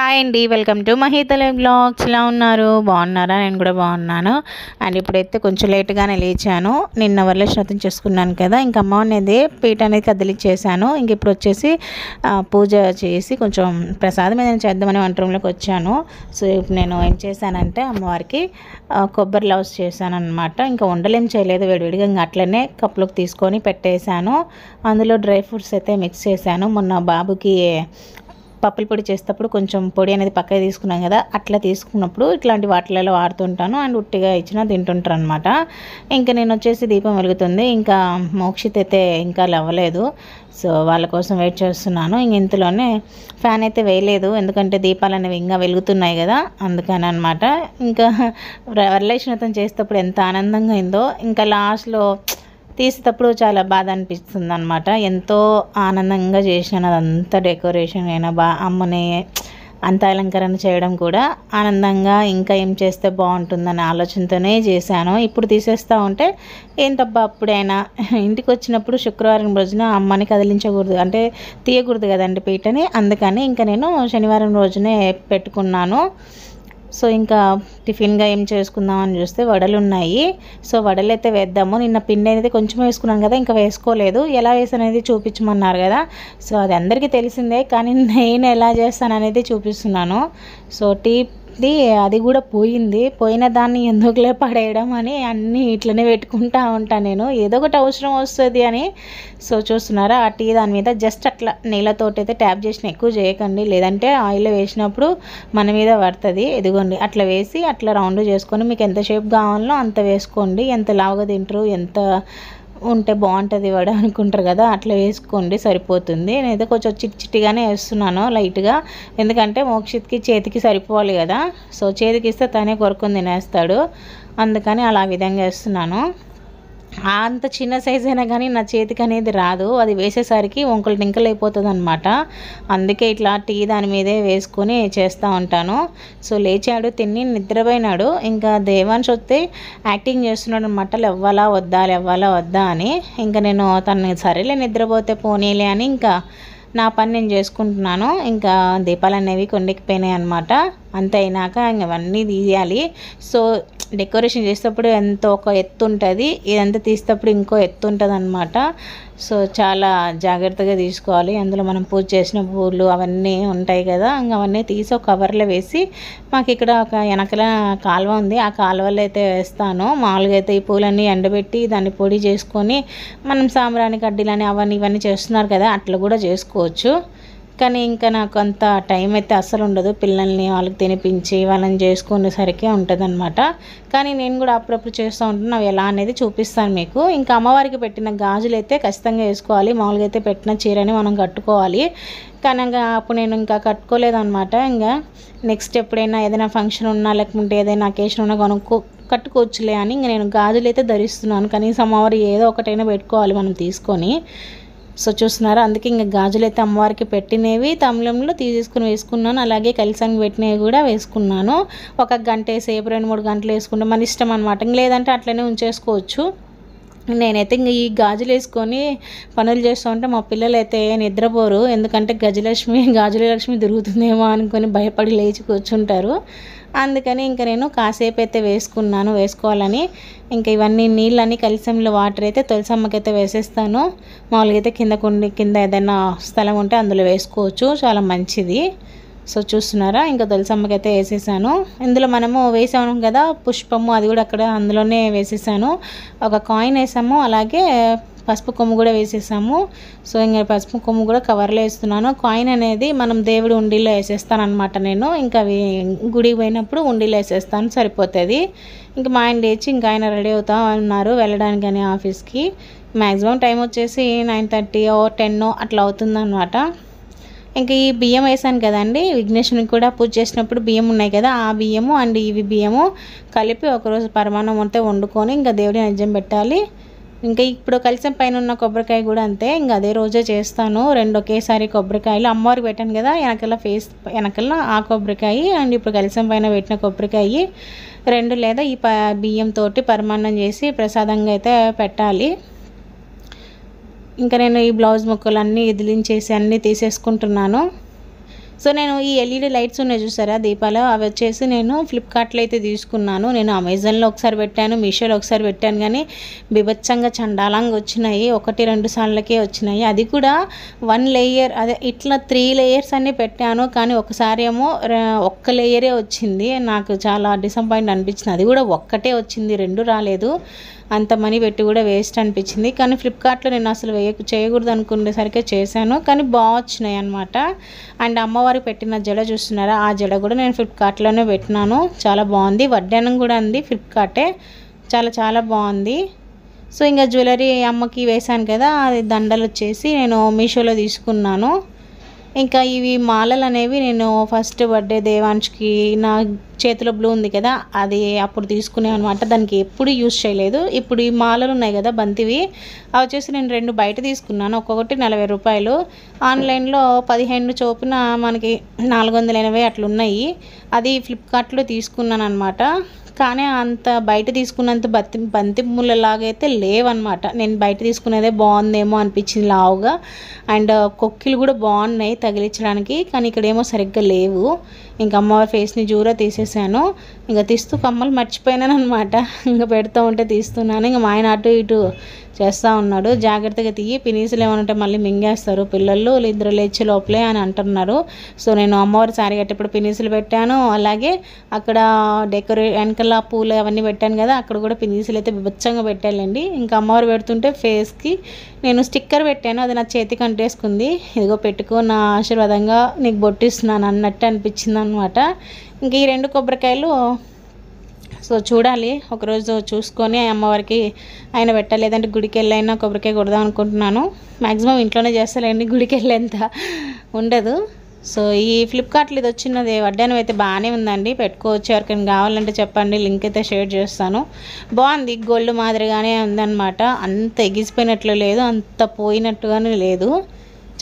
Hi అండి welcome to మహీతల blogs. ఎలా ఉన్నారు? బాగున్నారా? నేను కూడా బాగున్నాను. అండ్ ఇప్పుడైతే కొంచెం లేట్గానే లేచాను. నిన్న వరలక్ష్మతం చేసుకున్నాను కదా ఇంకా అమ్మ అనేది పీట అనేది కదిలిచ్చేసాను. ఇంక ఇప్పుడు వచ్చేసి పూజ చేసి కొంచెం ప్రసాదం ఏదైనా చేద్దామని వంట రూమ్లోకి వచ్చాను. సో ఇప్పుడు నేను ఏం చేశానంటే అమ్మవారికి కొబ్బరి లవ్స్ చేశాను అనమాట ఇంకా ఉండలేం చేయలేదు వేడివేడిగా ఇంకా అట్లనే కప్పులోకి తీసుకొని పెట్టేశాను. అందులో డ్రై ఫ్రూట్స్ అయితే మిక్స్ చేశాను. మొన్న బాబుకి పప్పుల పొడి చేసేటప్పుడు కొంచెం పొడి అనేది పక్కకి తీసుకున్నాం కదా అట్లా తీసుకున్నప్పుడు ఇట్లాంటి వాటిలలో వాడుతుంటాను. అండ్ ఉట్టిగా ఇచ్చినా తింటుంటారు అనమాట ఇంకా నేను వచ్చేసి దీపం వెలుగుతుంది. ఇంకా మోక్షిత్ అయితే ఇంకా లేవలేదు. సో వాళ్ళ కోసం వెయిట్ చేస్తున్నాను. ఇంక ఇంతలోనే ఫ్యాన్ అయితే వేయలేదు. ఎందుకంటే దీపాలు అనేవి ఇంకా వెలుగుతున్నాయి కదా అందుకని అనమాట ఇంకా వరలక్ష్మతం చేసేటప్పుడు ఎంత ఆనందంగా అయిందో ఇంకా లాస్ట్లో తీసేటప్పుడు చాలా బాధ అనిపిస్తుంది అనమాట ఎంతో ఆనందంగా చేసిన అదంతా డెకరేషన్ అయినా బా అమ్మని అంత అలంకరణ చేయడం కూడా ఆనందంగా ఇంకా ఏం చేస్తే బాగుంటుందనే ఆలోచనతోనే చేశాను. ఇప్పుడు తీసేస్తూ ఉంటే ఏం తప్ప అప్పుడైనా ఇంటికి వచ్చినప్పుడు శుక్రవారం రోజున అమ్మని కదిలించకూడదు అంటే తీయకూడదు కదండి పీటని. అందుకని ఇంకా నేను శనివారం రోజునే పెట్టుకున్నాను. సో ఇంకా టిఫిన్గా ఏం చేసుకుందాం అని చూస్తే వడలు ఉన్నాయి సో వడలు అయితే వేద్దాము. నిన్న పిండి అనేది కొంచెం వేసుకున్నాను కదా ఇంకా వేసుకోలేదు. ఎలా వేసాననేది చూపించమన్నారు కదా. సో అది అందరికీ తెలిసిందే కానీ నేను ఎలా చేస్తాను అనేది చూపిస్తున్నాను. సో టీ టీది అది కూడా పోయింది. పోయిన దాన్ని ఎందుకులే పడేయడం అని అన్నీ ఇట్లనే పెట్టుకుంటా ఉంటాను నేను. ఏదో ఒకటి అవసరం వస్తుంది అని సో చూస్తున్నారా ఆ టీ దాని మీద జస్ట్ అట్లా నీళ్ళతోటి అయితే ట్యాప్ చేసిన ఎక్కువ చేయకండి. లేదంటే ఆయిల్ వేసినప్పుడు మన మీద పడుతుంది. ఎదుగోండి అట్లా వేసి అట్లా రౌండ్ చేసుకొని మీకు ఎంత షేప్ కావాలో అంత వేసుకోండి. ఎంత లావుగా తింటారు ఎంత ఉంటే బాగుంటుంది వడ అనుకుంటారు కదా అట్లా వేసుకోండి సరిపోతుంది. నేనైతే కొంచెం చిట్ చిట్టిగానే వేస్తున్నాను లైట్గా. ఎందుకంటే మోక్షిత్కి చేతికి సరిపోవాలి కదా సో చేతికి ఇస్తే తనే కొరుకుని తినేస్తాడు. అందుకని అలా విధంగా వేస్తున్నాను. అంత చిన్న సైజ్ అయినా కానీ నా చేతికి అనేది రాదు. అది వేసేసరికి వంకలు టింకలు అయిపోతుంది అనమాట అందుకే ఇట్లా టీ దాని మీదే వేసుకొని చేస్తూ ఉంటాను. సో లేచాడు తిని నిద్రపోయినాడు. ఇంకా దేవాంశ్ వస్తే యాక్టింగ్ చేస్తున్నాడు అనమాట లేవ్వాలా వద్దా లెవ్వాలా వద్దా అని. ఇంకా నేను తను సరేలే నిద్రపోతే పోనీలే అని ఇంకా నా పని నేను చేసుకుంటున్నాను. ఇంకా దీపాలు అనేవి కొండెక్కిపోయినాయి అనమాట అంత అయినాక ఇంక అవన్నీ తీయాలి. సో డెకరేషన్ చేసేటప్పుడు ఎంత ఒక ఎత్తు ఉంటుంది ఇదంతా తీసేటప్పుడు ఇంకో ఎత్తు ఉంటుంది అనమాట సో చాలా జాగ్రత్తగా తీసుకోవాలి. అందులో మనం పూజ చేసిన పూలు అవన్నీ ఉంటాయి కదా ఇంకా అవన్నీ తీసి ఒక కవర్లో వేసి మాకు ఇక్కడ ఒక వెనకల కాలువ ఉంది. ఆ కాలువలో అయితే వేస్తాను. మామూలుగా అయితే ఈ పూలన్నీ ఎండబెట్టి దాన్ని పొడి చేసుకొని మనం సాంబ్రాణి కడ్డీలని అవన్నీ ఇవన్నీ చేస్తున్నారు కదా అట్లా కూడా చేసుకోవచ్చు. కానీ ఇంకా నాకు అంత టైం అయితే అస్సలు ఉండదు. పిల్లల్ని వాళ్ళకి తినిపించి వాళ్ళని చేసుకునేసరికి ఉంటుంది అనమాట కానీ నేను కూడా అప్పుడప్పుడు చేస్తూ ఉంటాను అవి ఎలా అనేది చూపిస్తాను మీకు. ఇంకా అమ్మవారికి పెట్టిన గాజులు అయితే ఖచ్చితంగా వేసుకోవాలి. మామూలుగా అయితే పెట్టిన చీరని మనం కట్టుకోవాలి. కానీ ఇంకా అప్పుడు నేను ఇంకా కట్టుకోలేదన్నమాట. ఇంకా నెక్స్ట్ ఎప్పుడైనా ఏదైనా ఫంక్షన్ ఉన్నా లేకుంటే ఏదైనా అకేషన్ ఉన్నా కొనుక్కో కట్టుకోవచ్చులే అని ఇంక నేను గాజులు అయితే ధరిస్తున్నాను. కనీసం అమ్మవారు ఏదో ఒకటైనా పెట్టుకోవాలి మనం తీసుకొని. సో చూస్తున్నారా. అందుకే ఇంకా గాజులు అయితే అమ్మవారికి పెట్టినవి తమిళంలో తీసుకుని వేసుకున్నాను. అలాగే కలిసానికి పెట్టినవి కూడా వేసుకున్నాను. ఒక గంట సేపు రెండు మూడు గంటలు వేసుకుంటే మన ఇష్టం అనమాట లేదంటే అట్లనే ఉంచేసుకోవచ్చు. నేనైతే ఇంక ఈ గాజులు వేసుకొని పనులు చేస్తూ ఉంటే మా పిల్లలు అయితే నిద్రపోరు. ఎందుకంటే గజలక్ష్మి గాజుల లక్ష్మి దొరుకుతుందేమో అనుకొని భయపడి లేచి కూర్చుంటారు. అందుకని ఇంకా నేను కాసేపు అయితే వేసుకున్నాను వేసుకోవాలని. ఇంకా ఇవన్నీ నీళ్ళని కలిసంలో వాటర్ అయితే తులసమ్మకైతే వేసేస్తాను. మామూలుగా అయితే కింద కొన్ని కింద ఏదైనా స్థలం ఉంటే అందులో వేసుకోవచ్చు. చాలా మంచిది. సో చూస్తున్నారా? ఇంకా తులసమ్మకి అయితే వేసేసాను. ఇందులో మనము వేసాము కదా పుష్పము అది కూడా అక్కడ అందులోనే వేసేసాను. ఒక కాయిన్ వేసాము అలాగే పసుపు కొమ్ము కూడా వేసేసాము. సో ఇంకా పసుపు కొమ్ము కూడా కవర్లో వేస్తున్నాను. కాయిన్ అనేది మనం దేవుడి ఉండిలో వేసేస్తాను అనమాట నేను. ఇంకా అవి గుడికి పోయినప్పుడు ఉండిలో వేసేస్తాను సరిపోతుంది. ఇంకా మా ఆయన లేచి ఇంకా ఆయన రెడీ అవుతా ఉన్నారు వెళ్ళడానికి అని ఆఫీస్కి. మ్యాక్సిమం టైం వచ్చేసి నైన్ థర్టీ ఓ టెన్ అట్లా అవుతుందన్నమాట. ఇంకా ఈ బియ్యం వేసాను కదండి. విఘ్నేశ్వరునికి కూడా పూజ చేసినప్పుడు బియ్యం ఉన్నాయి కదా ఆ బియ్యము అండ్ ఇవి బియ్యము కలిపి ఒకరోజు పరమాన్నం ఉంటే వండుకొని ఇంకా దేవుడి నైవేద్యం పెట్టాలి. ఇంకా ఇప్పుడు కలిసం పైన ఉన్న కొబ్బరికాయ కూడా అంతే ఇంకా అదే రోజే చేస్తాను. రెండు ఒకేసారి కొబ్బరికాయలు అమ్మవారికి పెట్టాను కదా వెనకల ఫేస్ వెనకల ఆ కొబ్బరికాయ అండ్ ఇప్పుడు కలిసం పైన పెట్టిన కొబ్బరికాయ. రెండు లేదా ఈ ప బియ్యంతో పరమాన్నం చేసి ప్రసాదంగా అయితే పెట్టాలి. ఇంకా నేను ఈ బ్లౌజ్ ముక్కలన్నీ అన్నీ అన్నీ తీసేసుకుంటున్నాను. సో నేను ఈ ఎల్ఈడి లైట్స్ ఉన్నాయి చూసారా దీపాలు అవి వచ్చేసి నేను ఫ్లిప్కార్ట్లో అయితే తీసుకున్నాను. నేను అమెజాన్లో ఒకసారి పెట్టాను మీషోలో ఒకసారి పెట్టాను కానీ బిభత్సంగా చండాలంగా వచ్చినాయి. ఒకటి రెండు సార్లకే వచ్చినాయి. అది కూడా వన్ లేయర్ అదే ఇట్లా త్రీ లేయర్స్ అన్నీ పెట్టాను కానీ ఒకసారి ఏమో ఒక్క లేయరే వచ్చింది. నాకు చాలా డిసప్పాయింట్ అనిపించింది. అది కూడా ఒక్కటే వచ్చింది రెండు రాలేదు. అంత మనీ పెట్టి కూడా వేస్ట్ అనిపించింది. కానీ ఫ్లిప్కార్ట్లో నేను అసలు వేయ చేయకూడదు అనుకునేసరికి చేశాను. కానీ బాగా వచ్చినాయి అనమాట అండ్ అమ్మవారికి పెట్టిన జడ చూస్తున్నారా? ఆ జడ కూడా నేను ఫ్లిప్కార్ట్లోనే పెట్టినాను. చాలా బాగుంది. వడ్డానం కూడా ఉంది ఫ్లిప్కార్టే చాలా చాలా బాగుంది. సో ఇంకా జ్యువెలరీ అమ్మకి వేశాను కదా అది దండలు వచ్చేసి నేను మీషోలో తీసుకున్నాను. ఇంకా ఇవి మాలలు అనేవి నేను ఫస్ట్ బర్త్డే దేవాన్ష్కి నా చేతిలో బ్లూ ఉంది కదా అది అప్పుడు తీసుకునే అనమాట దానికి ఎప్పుడు యూజ్ చేయలేదు. ఇప్పుడు ఈ మాలలు ఉన్నాయి కదా బంతివి అవి వచ్చేసి నేను రెండు బయట తీసుకున్నాను. ఒక్కొక్కటి నలభై రూపాయలు. ఆన్లైన్లో పదిహేను చొప్పున మనకి నాలుగు వందల ఎనభై అట్లున్నాయి. అది ఫ్లిప్కార్ట్లో తీసుకున్నాను అనమాట కానీ అంత బయట తీసుకున్నంత బతి బంతి ముళ్ళలాగైతే అయితే లేవన్నమాట. నేను బయట తీసుకునేదే బాగుందేమో అనిపించింది లావుగా. అండ్ కొక్కిలు కూడా బాగున్నాయి తగిలించడానికి కానీ ఇక్కడేమో సరిగ్గా లేవు. ఇంకా అమ్మవారి ఫేస్ని జూరా తీసేసాను. ఇంకా తీస్తూ కమ్మలు మర్చిపోయినాను అనమాట ఇంకా పెడుతూ ఉంటే తీస్తున్నాను. ఇంకా మా ఆయన అటు ఇటు చేస్తూ ఉన్నాడు. జాగ్రత్తగా తీయి పినీసులు ఏమైనా ఉంటే మళ్ళీ మింగేస్తారు. పిల్లలు ఇద్దరు లేచి లోపలే అని అంటున్నారు. సో నేను అమ్మవారి సారీ కట్టేప్పుడు పినీసులు పెట్టాను. అలాగే అక్కడ డెకరే వెనకల పూలు అవన్నీ పెట్టాను కదా అక్కడ కూడా పినీసులు అయితే బిభత్సంగా పెట్టాలండి. ఇంకా అమ్మవారు పెడుతుంటే ఫేస్కి నేను స్టిక్కర్ పెట్టాను. అది నా చేతికి అంటేసుకుంది ఇదిగో పెట్టుకో నా ఆశీర్వాదంగా నీకు బొట్టిస్తున్నాను అన్నట్టు అనిపించింది అనమాట ఇంక ఈ రెండు కొబ్బరికాయలు సో చూడాలి. ఒకరోజు చూసుకొని అమ్మవారికి ఆయన పెట్టలేదంటే గుడికి వెళ్ళైనా కొబ్బరికాయ కొడదాం అనుకుంటున్నాను. మ్యాక్సిమం ఇంట్లోనే చేస్తాలేండి గుడికి వెళ్ళేంత ఉండదు. సో ఈ ఫ్లిప్కార్ట్లో ఇది వచ్చినది వడ్డానం అయితే బాగానే ఉందండి. పెట్టుకోవచ్చు. ఎవరికైనా కావాలంటే చెప్పండి. లింక్ అయితే షేర్ చేస్తాను. బాగుంది. గోల్డ్ మాదిరిగానే ఉందన్నమాట. అంత ఎగిసిపోయినట్లు లేదు. అంత పోయినట్టుగానే లేదు.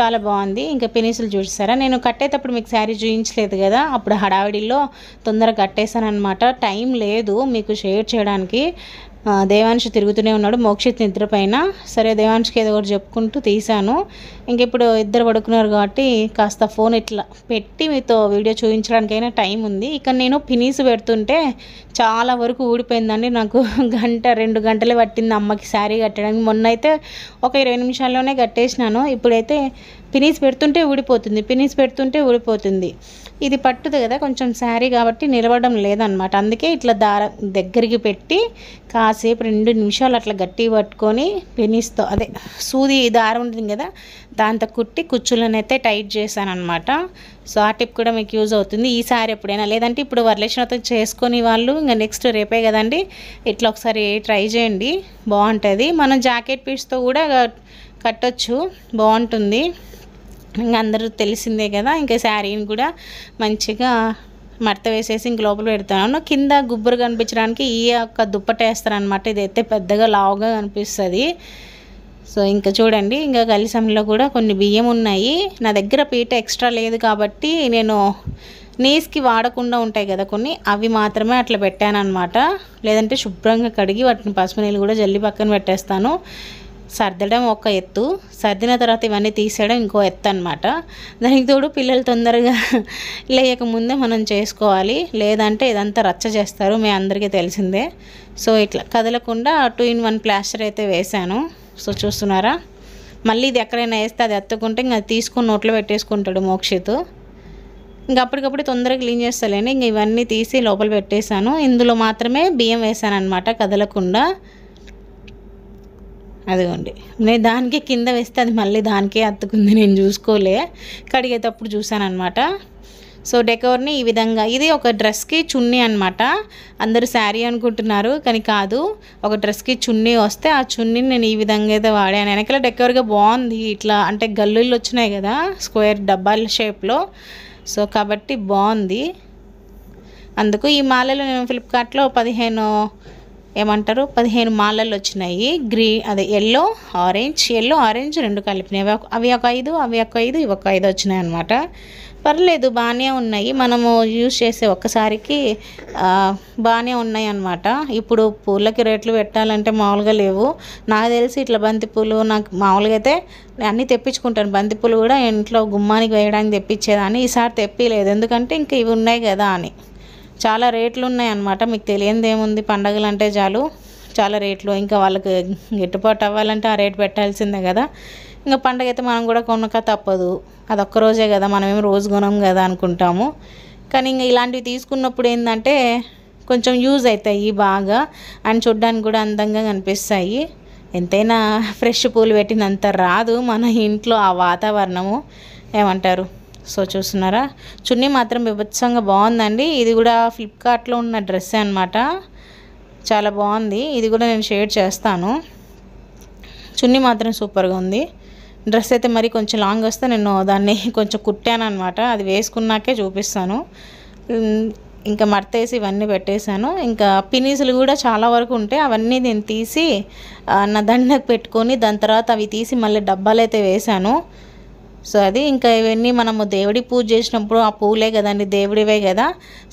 చాలా బాగుంది. ఇంకా పెనిసులు చూసారా? నేను కట్టేటప్పుడు మీకు శారీ చూపించలేదు కదా? అప్పుడు హడావిడిలో తొందరగా కట్టేశాను అనమాట టైం లేదు మీకు షేర్ చేయడానికి. దేవాంశ్ తిరుగుతూనే ఉన్నాడు. మోక్షిత్ నిద్రపైన సరే దేవాంశ్కి ఏదో ఒకటి చెప్పుకుంటూ తీశాను. ఇంక ఇప్పుడు ఇద్దరు పడుకున్నారు కాబట్టి కాస్త ఫోన్ ఇట్లా పెట్టి మీతో వీడియో చూపించడానికైనా టైం ఉంది. ఇక నేను పినీస్ పెడుతుంటే చాలా వరకు ఊడిపోయిందండి. నాకు గంట రెండు గంటలే పట్టింది అమ్మకి శారీ కట్టడానికి. మొన్న అయితే ఒక ఇరవై నిమిషాల్లోనే కట్టేసినాను. ఇప్పుడైతే పినీస్ పెడుతుంటే ఊడిపోతుంది పినీస్ పెడుతుంటే ఊడిపోతుంది. ఇది పట్టుది కదా కొంచెం శారీ కాబట్టి నిలవడం లేదనమాట అందుకే ఇట్లా దారం దగ్గరికి పెట్టి కాసేపు రెండు నిమిషాలు అట్లా గట్టి పట్టుకొని పెనీస్తో అదే సూది దారం ఉంటుంది కదా దాంతో కుట్టి కుచ్చులను అయితే టైట్ చేశాను అనమాట సో ఆ టిప్ కూడా మీకు యూజ్ అవుతుంది. ఈసారి ఎప్పుడైనా లేదంటే ఇప్పుడు వరలక్ష్మితో చేసుకొని వాళ్ళు ఇంకా నెక్స్ట్ రేపే కదండి ఇట్లా ఒకసారి ట్రై చేయండి. బాగుంటుంది. మనం జాకెట్ పీస్తో కూడా కట్టొచ్చు. బాగుంటుంది. ఇంకా అందరూ తెలిసిందే కదా ఇంకా శారీని కూడా మంచిగా మడత వేసేసి ఇంక లోపల పెడతాను. కింద గుబ్బరు కనిపించడానికి ఈ యొక్క దుప్పట వేస్తారనమాట ఇది అయితే పెద్దగా లావుగా కనిపిస్తుంది. సో ఇంకా చూడండి ఇంకా కలిసంలో కూడా కొన్ని బియ్యం ఉన్నాయి. నా దగ్గర పీట ఎక్స్ట్రా లేదు కాబట్టి నేను నీస్కి వాడకుండా ఉంటాయి కదా కొన్ని అవి మాత్రమే అట్లా పెట్టాను అనమాట లేదంటే శుభ్రంగా కడిగి వాటిని పసుపు నీళ్ళు కూడా జల్లి పక్కన పెట్టేస్తాను. సర్దడం ఒక ఎత్తు సర్దిన తర్వాత ఇవన్నీ తీసేయడం ఇంకో ఎత్తు అనమాట దానికి తోడు పిల్లలు తొందరగా లేయక ముందే మనం చేసుకోవాలి. లేదంటే ఇదంతా రచ్చ చేస్తారు మీ అందరికీ తెలిసిందే. సో ఇట్లా కదలకుండా టూ ఇన్ వన్ ప్లాస్టర్ అయితే వేశాను. సో చూస్తున్నారా? మళ్ళీ ఇది ఎక్కడైనా వేస్తే అది ఎత్తుకుంటే ఇంకా అది తీసుకొని నోట్లో పెట్టేసుకుంటాడు మోక్షిత్. ఇంకా అప్పటికప్పుడు తొందరగా క్లీన్ చేస్తాలేని. ఇంక ఇవన్నీ తీసి లోపల పెట్టేశాను. ఇందులో మాత్రమే బియ్యం వేసాను అనమాట కదలకుండా. అదిగోండి. నేను దానికే కింద వేస్తే అది మళ్ళీ దానికే అత్తుకుంది నేను చూసుకోలే. కడిగేటప్పుడు చూసాను సో డెకోర్ని ఈ విధంగా ఇది ఒక డ్రెస్కి చున్నీ అనమాట అందరూ శారీ అనుకుంటున్నారు కానీ కాదు. ఒక డ్రెస్కి చున్నీ వస్తే ఆ చున్నీని నేను ఈ విధంగా అయితే వాడాను. వెనకాల డెకోర్గా బాగుంది ఇట్లా అంటే గల్లుళ్ళు వచ్చినాయి కదా స్క్వేర్ డబ్బాల షేప్లో. సో కాబట్టి బాగుంది. అందుకు ఈ మాలలు నేను ఫ్లిప్కార్ట్లో పదిహేను ఏమంటారు? పదిహేను మాలలు వచ్చినాయి. గ్రీన్ అదే ఎల్లో ఆరెంజ్ ఎల్లో ఆరెంజ్ రెండు కలిపినాయి. అవి ఒక- ఐదు అవి ఒక ఐదు ఇవి ఒక ఐదు వచ్చినాయి అనమాట పర్లేదు బాగానే ఉన్నాయి. మనము యూజ్ చేసే ఒక్కసారికి బాగానే ఉన్నాయి అనమాట ఇప్పుడు పూలకి రేట్లు పెట్టాలంటే మామూలుగా లేవు. నాకు తెలిసి ఇట్లా బంతిపూలు నాకు మామూలుగా అయితే అన్నీ తెప్పించుకుంటాను. బంతిపూలు కూడా ఇంట్లో గుమ్మానికి వేయడానికి తెప్పించేదాన్ని. ఈసారి తెప్పిలేదు. ఎందుకంటే ఇంక ఇవి ఉన్నాయి కదా అని. చాలా రేట్లు ఉన్నాయి అన్నమాట. మీకు తెలియంది ఏముంది? పండగలు అంటే చాలు చాలా రేట్లు. ఇంకా వాళ్ళకి గిట్టుబాటు అవ్వాలంటే ఆ రేటు పెట్టాల్సిందే కదా. ఇంకా పండగ అయితే మనం కూడా కొనక తప్పదు. అది ఒక్క రోజే కదా. మనం ఏమి రోజు కొనం కదా అనుకుంటాము. కానీ ఇంకా ఇలాంటివి తీసుకున్నప్పుడు ఏంటంటే కొంచెం యూజ్ అవుతాయి బాగా. అండ్ చూడ్డానికి కూడా అందంగా కనిపిస్తాయి. ఎంతైనా ఫ్రెష్ పూలు పెట్టినంత రాదు మన ఇంట్లో ఆ వాతావరణము. ఏమంటారు? సో చూస్తున్నారా? చున్నీ మాత్రం విభత్సంగా బాగుందండి. ఇది కూడా ఫ్లిప్కార్ట్లో ఉన్న డ్రెస్ అనమాట చాలా బాగుంది. ఇది కూడా నేను షేర్ చేస్తాను. చున్నీ మాత్రం సూపర్గా ఉంది. డ్రెస్ అయితే మరి కొంచెం లాంగ్ వస్తే నేను దాన్ని కొంచెం కుట్టాను అనమాట అది వేసుకున్నాకే చూపిస్తాను. ఇంకా మడతేసి ఇవన్నీ పెట్టేశాను. ఇంకా పినీసులు కూడా చాలా వరకు ఉంటాయి అవన్నీ నేను తీసి నా దండకు పెట్టుకొని దాని తర్వాత అవి తీసి మళ్ళీ డబ్బాలు అయితే వేశాను. సో అది ఇంకా ఇవన్నీ మనము దేవుడి పూజ చేసినప్పుడు ఆ పూలే కదండి దేవుడివే కదా.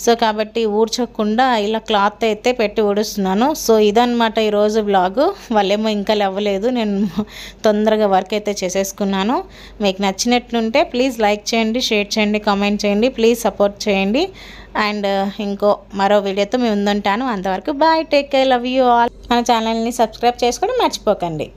సో కాబట్టి ఊడ్చకుండా ఇలా క్లాత్ అయితే పెట్టి ఊడుస్తున్నాను. సో ఇదనమాట ఈరోజు బ్లాగు వాళ్ళేమో ఇంకా లేవలేదు. నేను తొందరగా వర్క్ అయితే చేసేసుకున్నాను. మీకు నచ్చినట్లుంటే ప్లీజ్ లైక్ చేయండి షేర్ చేయండి కామెంట్ చేయండి ప్లీజ్ సపోర్ట్ చేయండి. అండ్ uh, ఇంకో మరో వీడియోతో మేము ఉందంటాను అంతవరకు bye take care love you all మన ఛానల్ని సబ్స్క్రైబ్ చేసుకోవడం మర్చిపోకండి.